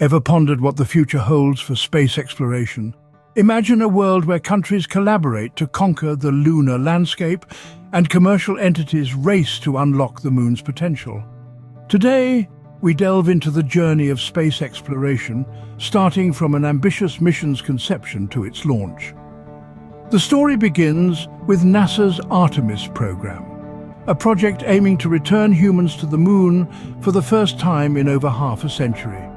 Ever pondered what the future holds for space exploration? Imagine a world where countries collaborate to conquer the lunar landscape and commercial entities race to unlock the moon's potential. Today, we delve into the journey of space exploration, starting from an ambitious mission's conception to its launch. The story begins with NASA's Artemis program, a project aiming to return humans to the moon for the first time in over half a century.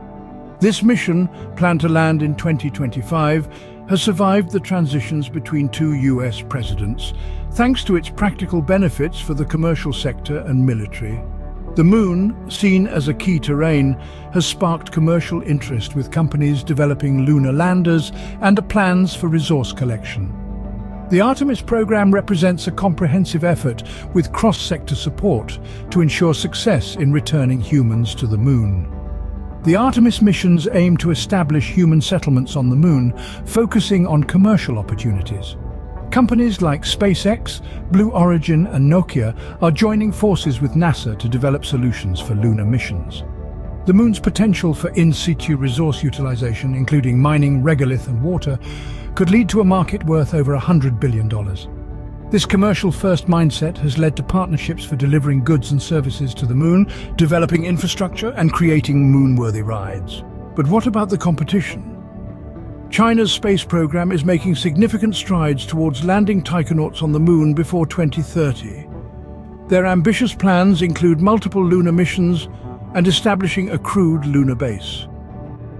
This mission, planned to land in 2025, has survived the transitions between two US presidents, thanks to its practical benefits for the commercial sector and military. The moon, seen as a key terrain, has sparked commercial interest with companies developing lunar landers and plans for resource collection. The Artemis program represents a comprehensive effort with cross-sector support to ensure success in returning humans to the moon. The Artemis missions aim to establish human settlements on the moon, focusing on commercial opportunities. Companies like SpaceX, Blue Origin and Nokia are joining forces with NASA to develop solutions for lunar missions. The moon's potential for in-situ resource utilization, including mining, regolith and water, could lead to a market worth over $100 billion. This commercial-first mindset has led to partnerships for delivering goods and services to the moon, developing infrastructure and creating moon-worthy rides. But what about the competition? China's space program is making significant strides towards landing taikonauts on the moon before 2030. Their ambitious plans include multiple lunar missions and establishing a crewed lunar base.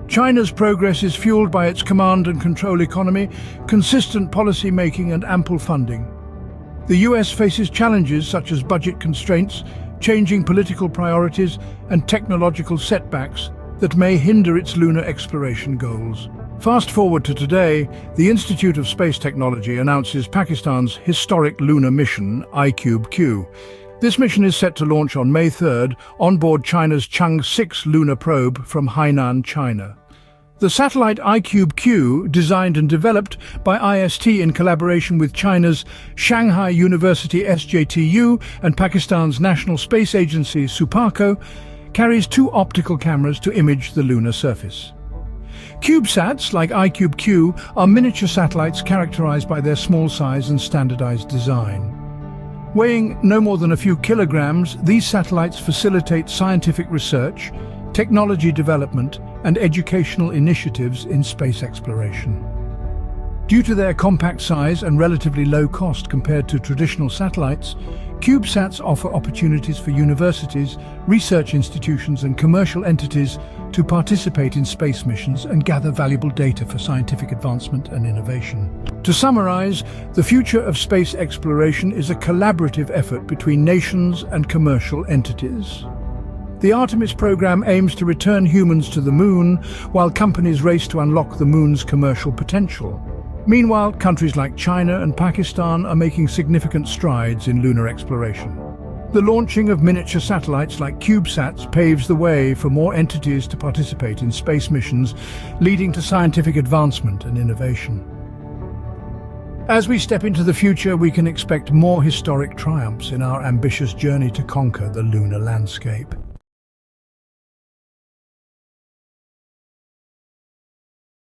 China's progress is fueled by its command and control economy, consistent policy making and ample funding. The US faces challenges such as budget constraints, changing political priorities and technological setbacks that may hinder its lunar exploration goals. Fast forward to today, the Institute of Space Technology announces Pakistan's historic lunar mission, iCube-Q. This mission is set to launch on May 3rd on board China's Chang'e 6 lunar probe from Hainan, China. The satellite iCube-Q, designed and developed by IST in collaboration with China's Shanghai University SJTU and Pakistan's National Space Agency Suparco, carries two optical cameras to image the lunar surface. CubeSats, like iCube-Q, are miniature satellites characterized by their small size and standardized design. Weighing no more than a few kilograms, these satellites facilitate scientific research, technology development and educational initiatives in space exploration. Due to their compact size and relatively low cost compared to traditional satellites, CubeSats offer opportunities for universities, research institutions and commercial entities to participate in space missions and gather valuable data for scientific advancement and innovation. To summarize, the future of space exploration is a collaborative effort between nations and commercial entities. The Artemis program aims to return humans to the moon while companies race to unlock the moon's commercial potential. Meanwhile, countries like China and Pakistan are making significant strides in lunar exploration. The launching of miniature satellites like CubeSats paves the way for more entities to participate in space missions, leading to scientific advancement and innovation. As we step into the future, we can expect more historic triumphs in our ambitious journey to conquer the lunar landscape.